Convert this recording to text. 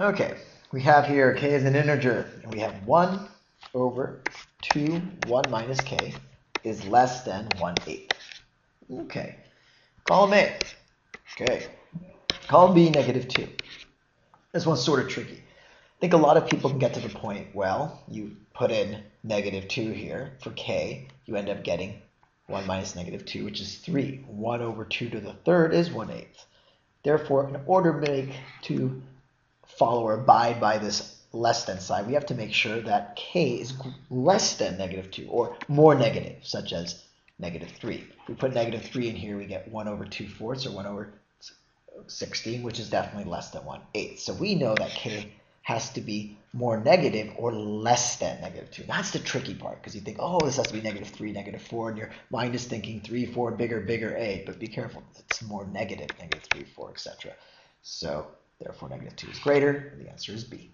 Okay, we have here k is an integer, and we have 1 over 2, 1 minus k is less than 1 eighth. Okay, column A. Okay, column B, negative 2. This one's sort of tricky. I think a lot of people can get to the point, well, you put in negative 2 here for k, you end up getting 1 minus negative 2, which is 3. 1 over 2 to the third is 1 eighth. Therefore, in order to make to follow or abide by this less than sign, we have to make sure that k is less than negative 2 or more negative, such as negative 3. If we put negative 3 in here, we get 1 over 2 fourths or 1 over 16, which is definitely less than 1 eighth. So we know that k has to be more negative or less than negative 2. That's the tricky part because you think, oh, this has to be negative 3, negative 4, and your mind is thinking 3, 4, bigger, bigger, a. But be careful, it's more negative, negative 3, 4, etc. So therefore negative 2 is greater, the answer is B.